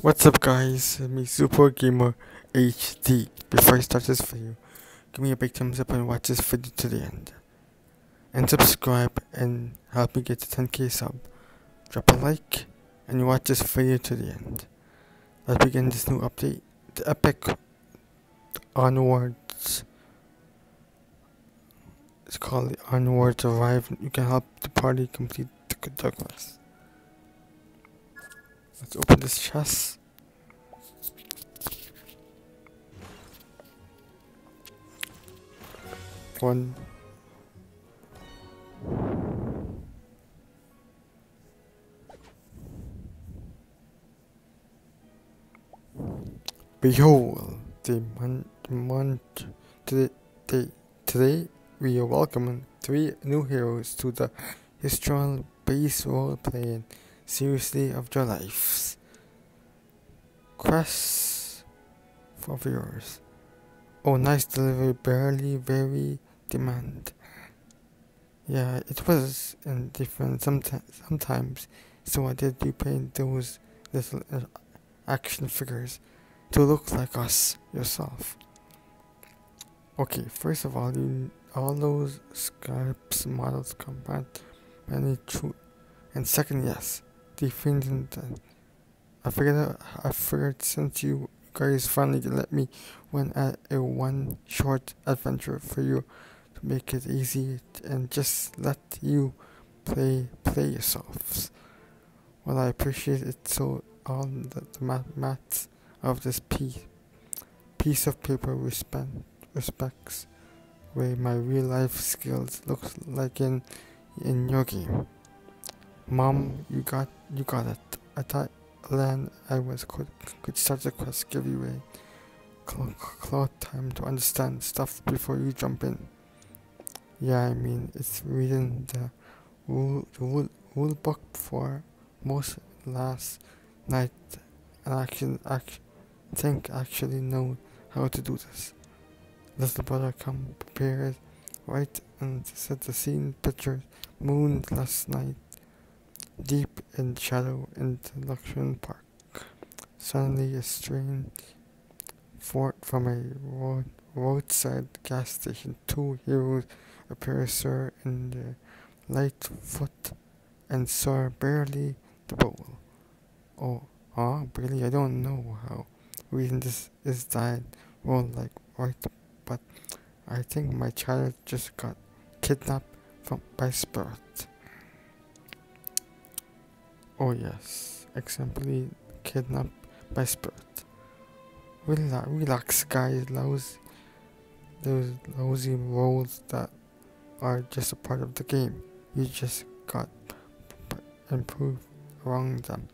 What's up guys, it's me Super Gamer HD. Before I start this video, give me a big thumbs up and watch this video to the end. And subscribe and help me get to 10k sub. Drop a like and watch this video to the end. Let's begin this new update. The Epic Onwards. It's called the Onwards Arrive. You can help the party complete the quest. Let's open this chest. One. Behold, the month, month today, today we are welcoming three new heroes to the historical base role playing seriously of their lives. Quests of Yore. Oh, nice delivery, barely very demand. Yeah, it was indifferent sometimes, sometimes, so I did repaint those little uh, action figures to look like us yourself. Okay, first of all, you all those sculpts models combat many true, and second, yes, defendant. I figured I figured since you guys finally let me win at a one short adventure for you make it easy and just let you play play yourselves. Well, I appreciate it so on the, the math, maths of this piece piece of paper respect respects where my real life skills looks like in in your game. Mom, you got you got it. I thought land I was could could start the quest, give you a cl cloth time to understand stuff before you jump in. Yeah, I mean it's reading the rule rule, rule book for most last night action act think actually know how to do this. Little brother come prepared right and set the scene picture moon last night deep in shadow into Luxon Park. Suddenly a strange fort from a road, roadside gas station. Two heroes appear in the light foot and saw Barley the bowl. Oh, ah, Barley, I don't know how reading this is that well like right, but I think my child just got kidnapped from by spirit. Oh yes, exemplary kidnapped by spirit. Relax, relax guys, lousy, those lousy roles that are just a part of the game. You just got improve around them.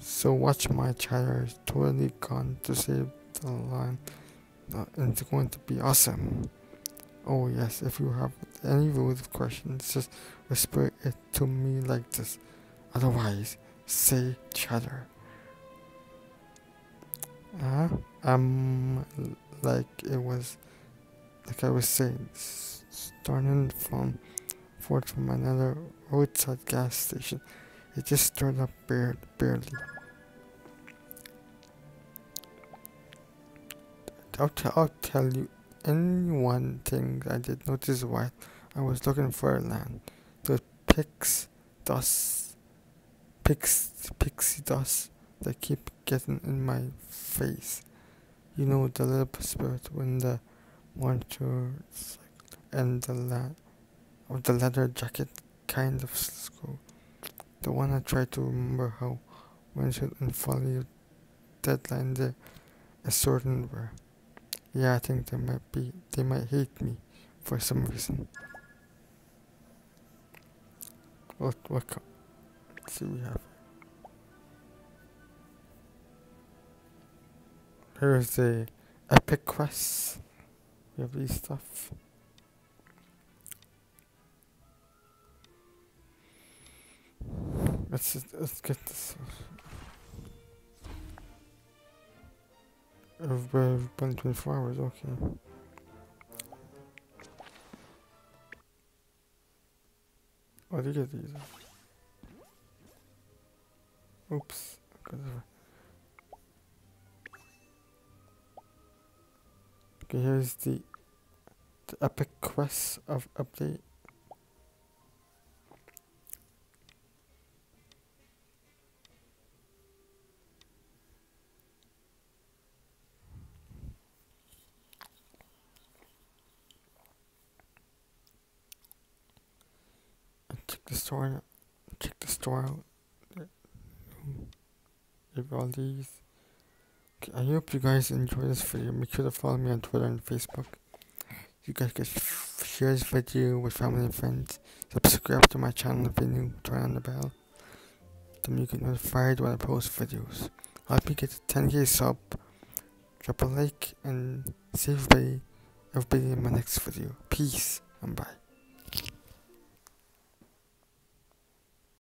So watch my child is totally gone to save the line. It's going to be awesome. Oh yes, if you have any rules questions, just whisper it to me like this. Otherwise, say chatter. Uh, um, like it was, like I was saying, starting from forth from another roadside gas station. It just started up bare, barely. I'll, t- I'll tell you any one thing I did notice while I was looking for a land, the pix dust, pix, pixie dust that keep getting in my face. You know the little spirit when the monitor and the la- of the leather jacket kind of school. The one I try to remember how when should and follow deadline the a certain where. Yeah, I think they might be, they might hate me for some reason. What, what, let's see we have. Here's the epic quest. We have these stuff. Let's just, let's get this. Everybody, 24 hours, okay. Oh, you get these. Oops. Okay, here's the, the epic quest of update. check the store check the store out. If all these I hope you guys enjoy this video. Make sure to follow me on Twitter and Facebook. You guys can share this video with family and friends. Subscribe to my channel if you're new. Turn on the bell. Then you get notified when I post videos. Help me get to 10k sub. Drop a like and see everybody everybody in my next video. Peace and bye